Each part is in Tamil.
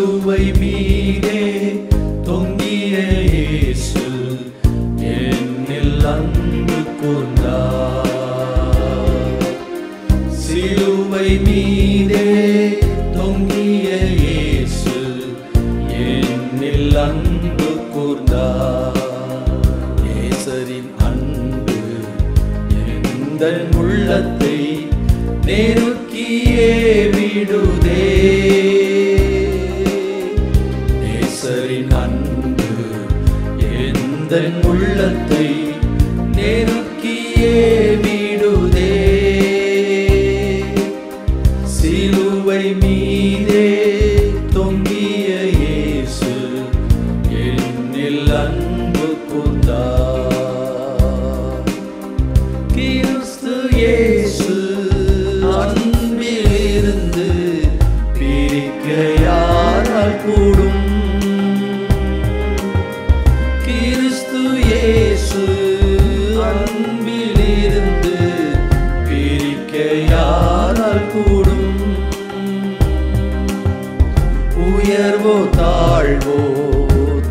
சிலுவை மீதே தொங்கிய இயேசு என்னில் அன்பு கொண்டார். சிலுவை மீதே தொங்கிய இயேசு என்னில் அன்பு கூர்ந்தார். நேசரின் அன்பு எந்த உள்ளத்தை நெருக்கியே விடுதே. எந்த உள்ளத்தை நெருக்கியே விடுதே. சிலுவை மீதே கிறிஸ்து இயேசு அன்பிலிருந்து பிரிக்க யாரால் கூடும். உயர்வோ தாழ்வோ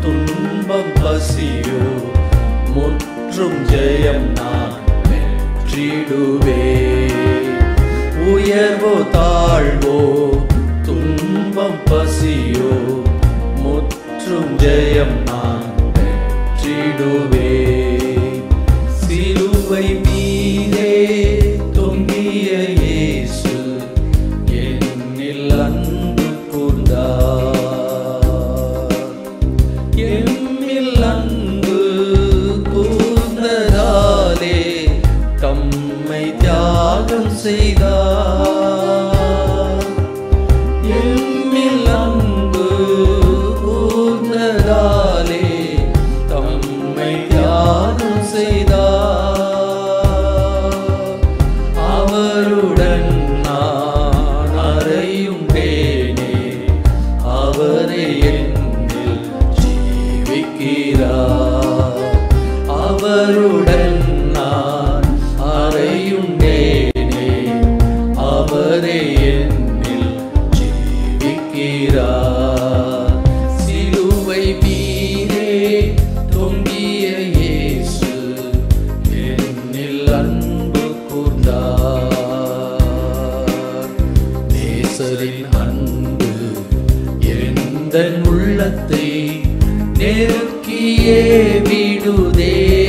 துன்பம் பசியோ முற்றும் ஜெயம் நான் வெற்றிடுவே. உயர்வோ தாழ்வோ துன்பம் பசியோ முற்றும் ஜெயம் நான் வெற்றிடுவே சிலுவை மீதே தொங்கிய இயேசு என்னில் அன்பு கூர்ந்தார். எம்மில் அன்பு கூர்ந்ததாலே தம்மை தியாகம் செய்தார். நேசரின் அன்பு எந்த உள்ளத்தை நெருக்கியே விடுதே.